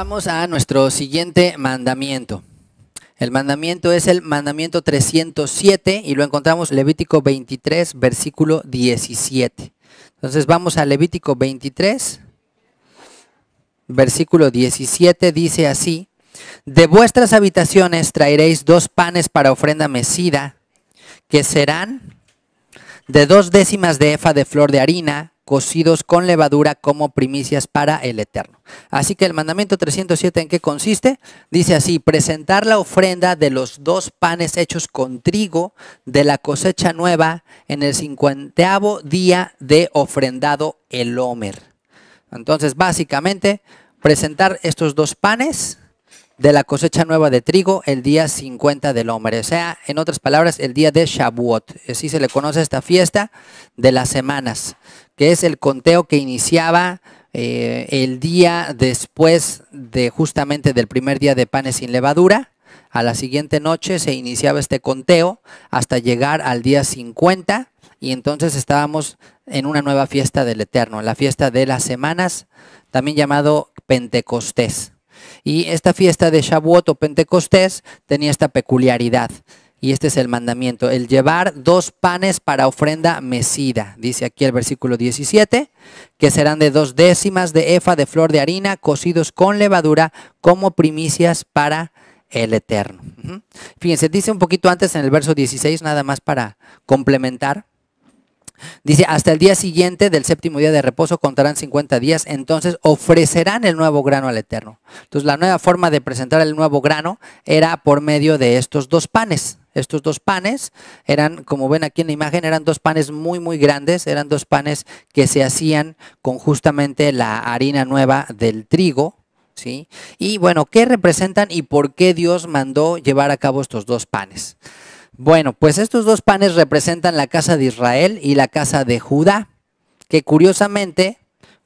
Vamos a nuestro siguiente mandamiento. El mandamiento es el mandamiento 307 y lo encontramos en Levítico 23, versículo 17. Entonces vamos a Levítico 23, versículo 17, dice así, de vuestras habitaciones traeréis dos panes para ofrenda mecida, que serán de dos décimas de efa de flor de harina, cocidos con levadura como primicias para el Eterno. Así que el mandamiento 307 en qué consiste? Dice así, presentar la ofrenda de los dos panes hechos con trigo de la cosecha nueva en el cincuenteavo día de ofrendado el Homer. Entonces, básicamente, presentar estos dos panes de la cosecha nueva de trigo el día 50 del Homer, o sea, en otras palabras, el día de Shavuot. Así se le conoce esta fiesta de las semanas, que es el conteo que iniciaba eh, el día después de justamente del primer día de panes sin levadura. A la siguiente noche se iniciaba este conteo hasta llegar al día 50 y entonces estábamos en una nueva fiesta del Eterno, la fiesta de las semanas, también llamado Pentecostés. Y esta fiesta de Shavuot o Pentecostés tenía esta peculiaridad. Y este es el mandamiento, el llevar dos panes para ofrenda mecida, dice aquí el versículo 17, que serán de dos décimas de efa de flor de harina, cocidos con levadura, como primicias para el Eterno. Fíjense, dice un poquito antes en el verso 16, nada más para complementar. Dice, hasta el día siguiente del séptimo día de reposo contarán 50 días, entonces ofrecerán el nuevo grano al Eterno. Entonces la nueva forma de presentar el nuevo grano era por medio de estos dos panes. Estos dos panes eran, como ven aquí en la imagen, eran dos panes muy, muy grandes, eran dos panes que se hacían con justamente la harina nueva del trigo, ¿sí? Y bueno, ¿qué representan y por qué Dios mandó llevar a cabo estos dos panes? Bueno, pues estos dos panes representan la casa de Israel y la casa de Judá, que curiosamente,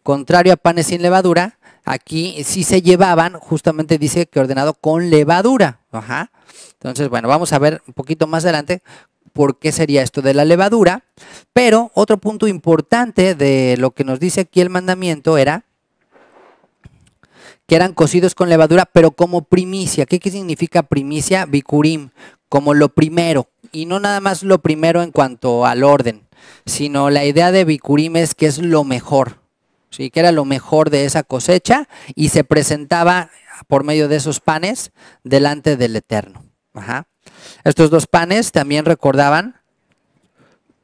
contrario a panes sin levadura, aquí sí se llevaban, justamente dice que ordenado con levadura. Ajá. Entonces, bueno, vamos a ver un poquito más adelante por qué sería esto de la levadura. Pero otro punto importante de lo que nos dice aquí el mandamiento era que eran cocidos con levadura, pero como primicia. ¿Qué, significa primicia? Bikurim, como lo primero. Y no nada más lo primero en cuanto al orden, sino la idea de Bikurim es que es lo mejor. ¿Sí? Que era lo mejor de esa cosecha y se presentaba por medio de esos panes delante del Eterno. Estos dos panes también recordaban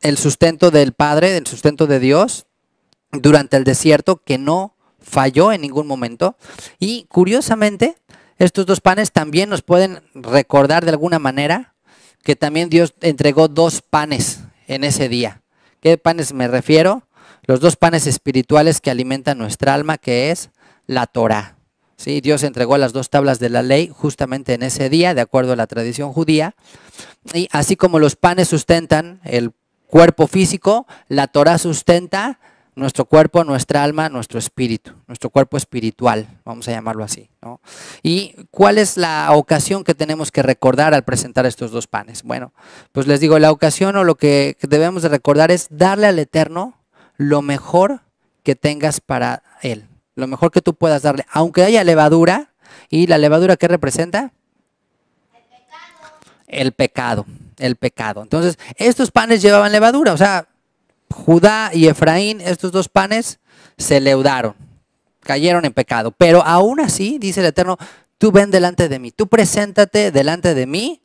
el sustento del Padre, el sustento de Dios durante el desierto que no falló en ningún momento. Y curiosamente, estos dos panes también nos pueden recordar de alguna manera que también Dios entregó dos panes en ese día. ¿Qué panes me refiero? Los dos panes espirituales que alimentan nuestra alma, que es la Torah. ¿Sí? Dios entregó las dos tablas de la ley justamente en ese día, de acuerdo a la tradición judía. Y así como los panes sustentan el cuerpo físico, la Torah sustenta nuestro cuerpo, nuestra alma, nuestro espíritu, nuestro cuerpo espiritual, vamos a llamarlo así. ¿Y cuál es la ocasión que tenemos que recordar al presentar estos dos panes? Bueno, pues les digo, la ocasión o lo que debemos de recordar es darle al Eterno lo mejor que tengas para Él, lo mejor que tú puedas darle, aunque haya levadura, ¿y la levadura qué representa? El pecado, el pecado. Entonces, estos panes llevaban levadura, o sea, Judá y Efraín, estos dos panes, se leudaron, cayeron en pecado. Pero aún así, dice el Eterno, tú ven delante de mí, tú preséntate delante de mí.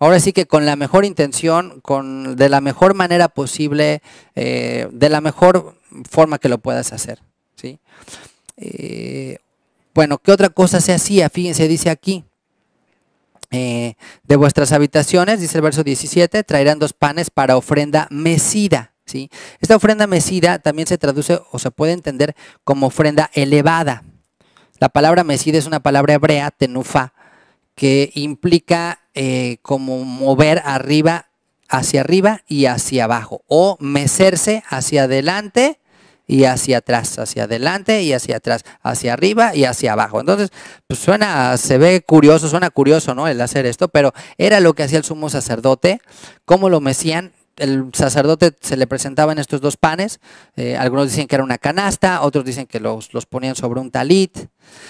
Ahora sí que con la mejor intención, con, de la mejor manera posible, eh, de la mejor forma que lo puedas hacer. ¿sí? Eh, bueno, ¿qué otra cosa se hacía? Fíjense, dice aquí. Eh, de vuestras habitaciones, dice el verso 17, traerán dos panes para ofrenda mecida. Esta ofrenda mecida también se traduce o se puede entender como ofrenda elevada. La palabra mecida es una palabra hebrea, tenufa, que implica eh, como mover arriba, hacia arriba y hacia abajo, o mecerse hacia adelante y hacia atrás, hacia adelante y hacia atrás, hacia arriba y hacia abajo. Entonces, pues suena, se ve curioso, suena curioso, ¿no? El hacer esto, pero era lo que hacía el sumo sacerdote, cómo lo mecían el sacerdote se le presentaban estos dos panes, eh, algunos dicen que era una canasta, otros dicen que los, los ponían sobre un talit,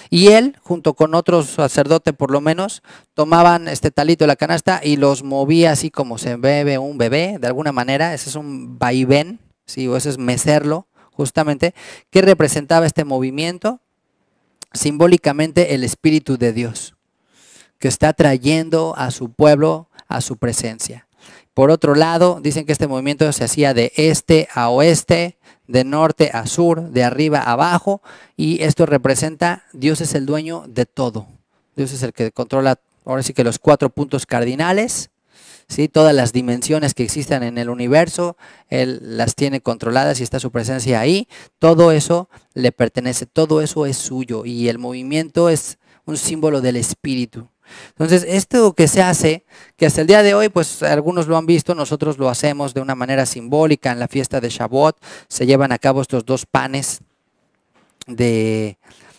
y él, junto con otro sacerdote por lo menos, tomaban este talito de la canasta y los movía así como se bebe un bebé, de alguna manera, ese es un vaivén, ¿sí? o ese es mecerlo, justamente, que representaba este movimiento, simbólicamente el Espíritu de Dios, que está trayendo a su pueblo a su presencia. Por otro lado, dicen que este movimiento se hacía de este a oeste, de norte a sur, de arriba a abajo, y esto representa, Dios es el dueño de todo. Dios es el que controla, ahora sí que los cuatro puntos cardinales, ¿sí? todas las dimensiones que existan en el universo, Él las tiene controladas y está su presencia ahí. Todo eso le pertenece, todo eso es suyo, y el movimiento es un símbolo del espíritu. Entonces, esto que se hace, que hasta el día de hoy, pues algunos lo han visto, nosotros lo hacemos de una manera simbólica en la fiesta de Shavuot, se llevan a cabo estos dos panes de,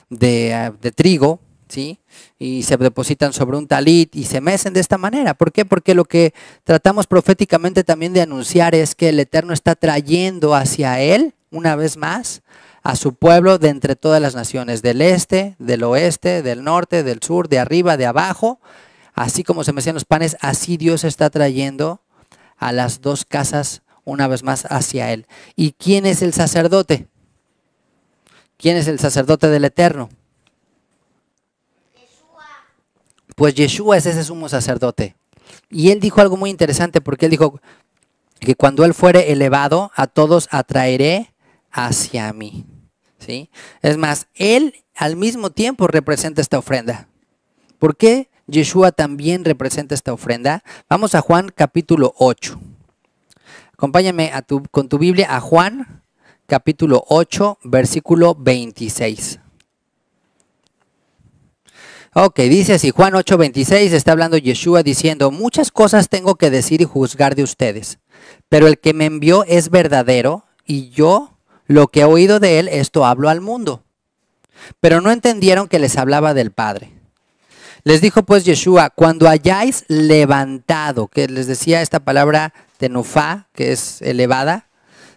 de, de trigo, ¿sí? Y se depositan sobre un talit y se mecen de esta manera. ¿Por qué? Porque lo que tratamos proféticamente también de anunciar es que el Eterno está trayendo hacia Él, una vez más, a su pueblo de entre todas las naciones, del este, del oeste, del norte, del sur, de arriba, de abajo. Así como se mecían los panes, así Dios está trayendo a las dos casas una vez más hacia Él. ¿Y quién es el sacerdote? ¿Quién es el sacerdote del Eterno? Pues Yeshua es ese sumo sacerdote. Y él dijo algo muy interesante porque él dijo que cuando él fuere elevado, a todos atraeré hacia mí. ¿sí? Es más, él al mismo tiempo representa esta ofrenda. ¿Por qué Yeshua también representa esta ofrenda? Vamos a Juan capítulo 8. Acompáñame con tu Biblia a Juan capítulo 8, versículo 26. Ok, dice así, Juan 8, 26 está hablando Yeshua diciendo, muchas cosas tengo que decir y juzgar de ustedes, pero el que me envió es verdadero y yo lo que he oído de él, esto hablo al mundo. Pero no entendieron que les hablaba del Padre. Les dijo pues Yeshua, cuando hayáis levantado, que les decía esta palabra tenufá, que es elevada,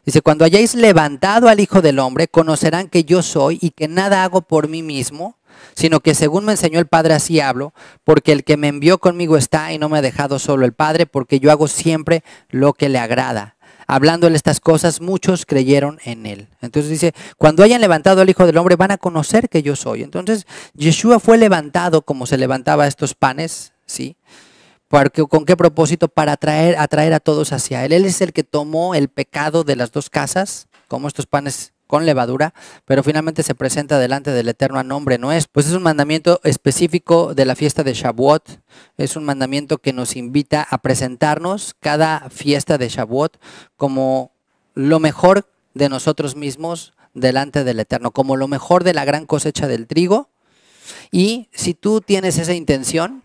dice, cuando hayáis levantado al Hijo del Hombre, conocerán que yo soy y que nada hago por mí mismo, sino que según me enseñó el Padre así hablo, porque el que me envió conmigo está y no me ha dejado solo el Padre, porque yo hago siempre lo que le agrada hablándole estas cosas, muchos creyeron en él. Entonces dice, cuando hayan levantado al Hijo del Hombre van a conocer que yo soy. Entonces Yeshua fue levantado como se levantaba estos panes, ¿sí? ¿Con qué propósito? Para atraer, a todos hacia él. Él es el que tomó el pecado de las dos casas, como estos panes con levadura, pero finalmente se presenta delante del Eterno a nombre nuestro. Pues es un mandamiento específico de la fiesta de Shavuot, es un mandamiento que nos invita a presentarnos cada fiesta de Shavuot como lo mejor de nosotros mismos delante del Eterno, como lo mejor de la gran cosecha del trigo. Y si tú tienes esa intención,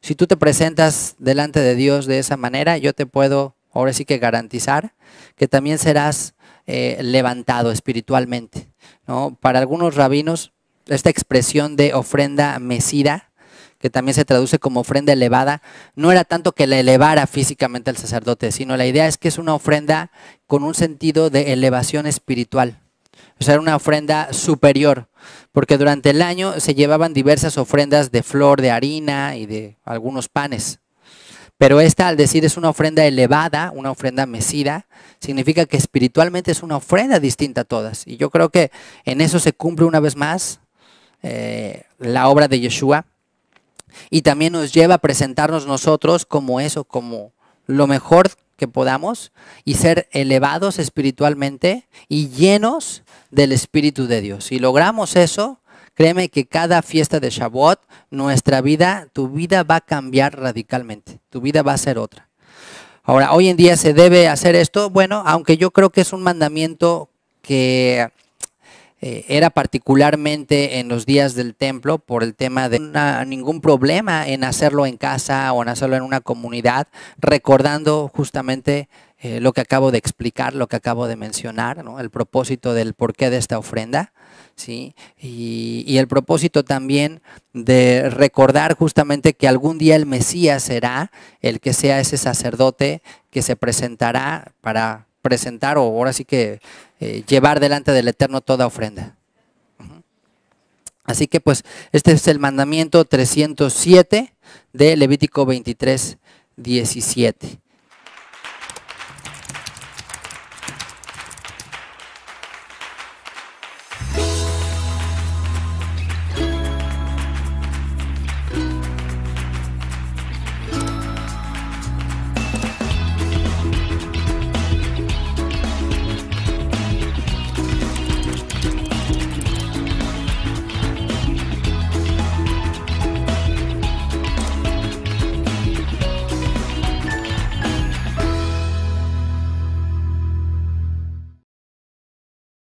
si tú te presentas delante de Dios de esa manera, yo te puedo ahora sí que garantizar que también serás eh, levantado espiritualmente. Para algunos rabinos, esta expresión de ofrenda mesida, que también se traduce como ofrenda elevada, no era tanto que la elevara físicamente al sacerdote, sino la idea es que es una ofrenda con un sentido de elevación espiritual. O sea, era una ofrenda superior, porque durante el año se llevaban diversas ofrendas de flor, de harina y de algunos panes. Pero esta, al decir es una ofrenda elevada, una ofrenda mesida, significa que espiritualmente es una ofrenda distinta a todas. Y yo creo que en eso se cumple una vez más eh, la obra de Yeshua. Y también nos lleva a presentarnos nosotros como eso, como lo mejor que podamos y ser elevados espiritualmente y llenos del Espíritu de Dios. Si logramos eso, Créeme que cada fiesta de Shavuot, nuestra vida, tu vida va a cambiar radicalmente. Tu vida va a ser otra. Ahora, hoy en día se debe hacer esto, bueno, aunque yo creo que es un mandamiento que eh, era particularmente en los días del templo por el tema de ningún problema en hacerlo en casa o en hacerlo en una comunidad, recordando justamente eh, lo que acabo de explicar, lo que acabo de mencionar, el propósito del porqué de esta ofrenda. ¿sí? Y, y, el propósito también de recordar justamente que algún día el Mesías será el que sea ese sacerdote que se presentará para presentar o ahora sí que eh, llevar delante del Eterno toda ofrenda. Así que pues este es el mandamiento 307 de Levítico 23, 17.